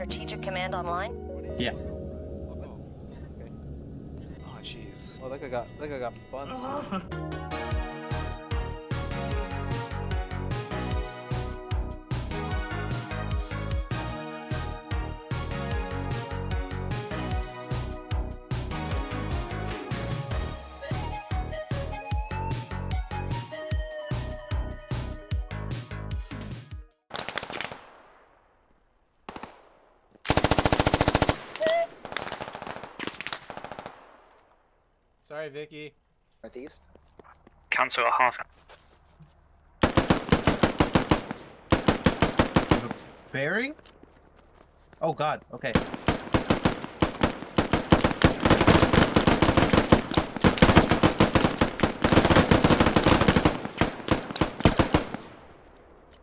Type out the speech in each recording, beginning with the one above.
Strategic Command online? Yeah. Oh jeez. Oh, that guy got that guy got buns. Sorry, Vicky. Northeast. Cancel at half. Bearing? Oh god, okay.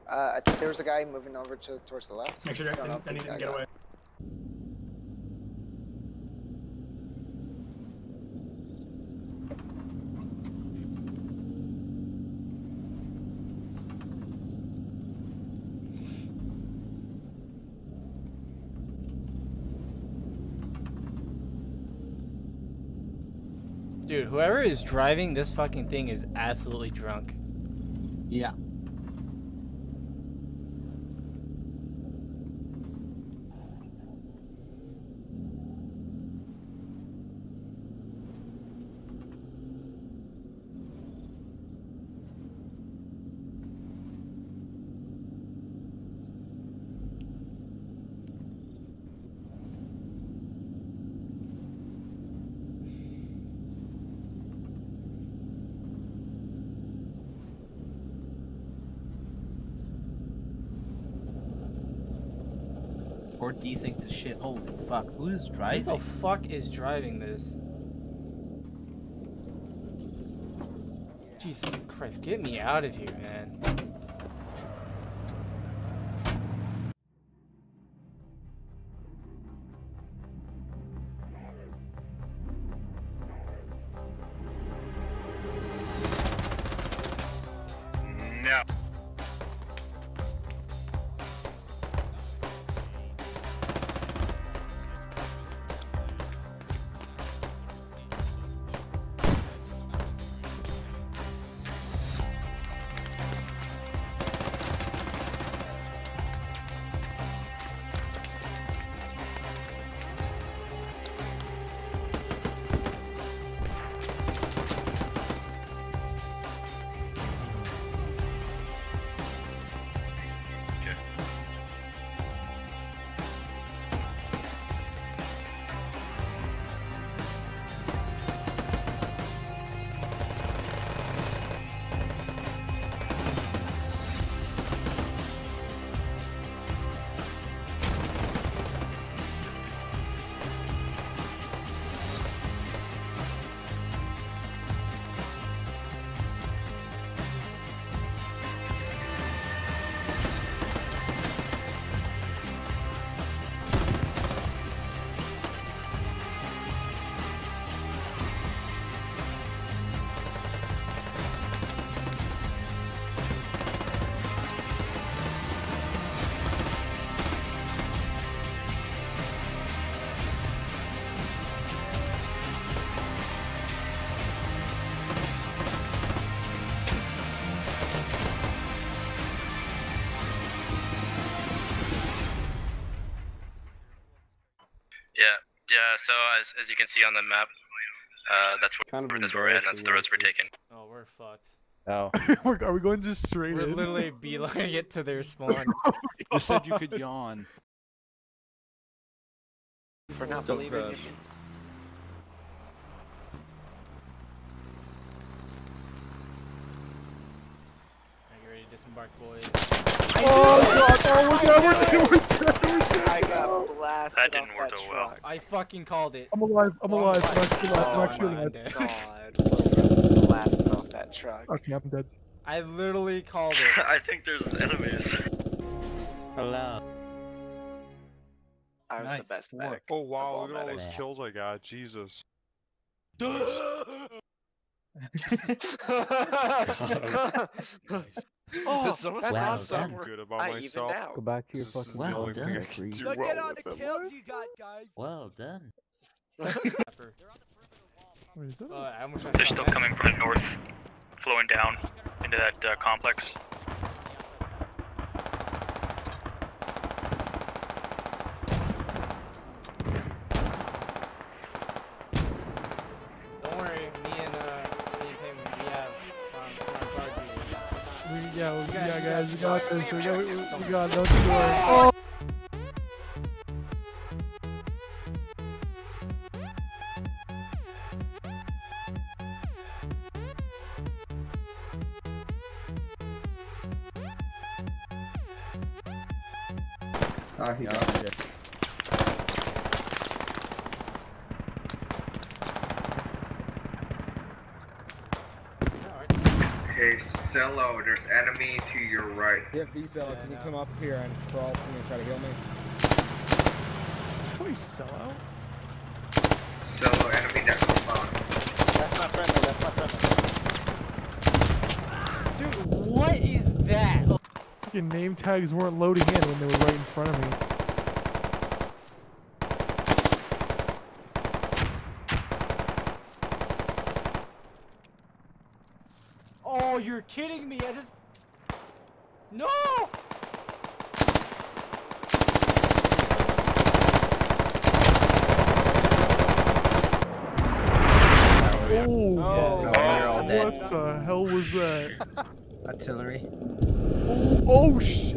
Uh, I think there was a guy moving over to towards the left. Make sure I don't know I if need he- to I get away. Dude, whoever is driving this fucking thing is absolutely drunk. Yeah. Or desync to shit. Holy fuck. Who's driving? Who the fuck is driving this? Jesus Christ, get me out of here, man. Yeah, yeah. So as as you can see on the map, uh, that's where Kind of that's where we're heading. That's the roads we're taking. Oh, we're fucked. Oh. We're, are we going just straight We're in? literally beelining it to their spawn. You said you could yawn. For not Don't believing crash. it. Are you ready to disembark, boys? Oh god, oh my god, we're dead, we're dead, we're dead. I got oh. blasted That didn't off work that so well. truck. I fucking called it. I'm alive, I'm Oh alive, my I'm actually alive, I'm God, actually I'm alive. dead. God, Lowe's blasted off that truck. Okay, I'm dead. I literally called it. I think there's enemies. Hello. I was Nice the best work. medic. Oh wow, look at all those medics. kills I got. Jesus. Oh, that's said awesome. something good about I myself. evened out. Go back to your This fucking the Well only I done. can do Look well at all the them. kills you got, guys. Well done. Wait, is that? Oh, I They're still coming from the north, flowing down into that uh, complex. Yeah, we, guys- yeah, guys, guys- we got you this. We guys- got, we, you we got. Don't. Oh. Ah, he got it. Hey, Cello, there's enemy to your right. Yeah, V-Cell, Yeah, can you come up here and crawl to me and try to heal me? Oh, you sell out? Cello, enemy that compound. That's not friendly. That's not friendly. Dude, what is that? Fucking name tags weren't loading in when they were right in front of me. Oh, you're kidding me! I just. No! Oh, Oh, yeah, they're dead. what the hell was that? Artillery. Oh, oh shit!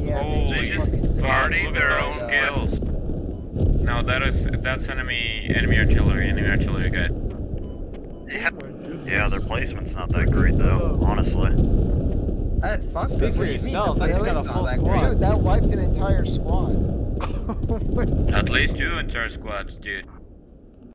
Yeah, they just Holy fucking guarding their own kills. No, that is that's enemy enemy artillery, enemy artillery guy. Oh. Yeah, their placement's not that great though, honestly. That fuck. Speak for do you mean? yourself, that's got a full squad. great. Dude, that wiped an entire squad. At least two entire squads, dude.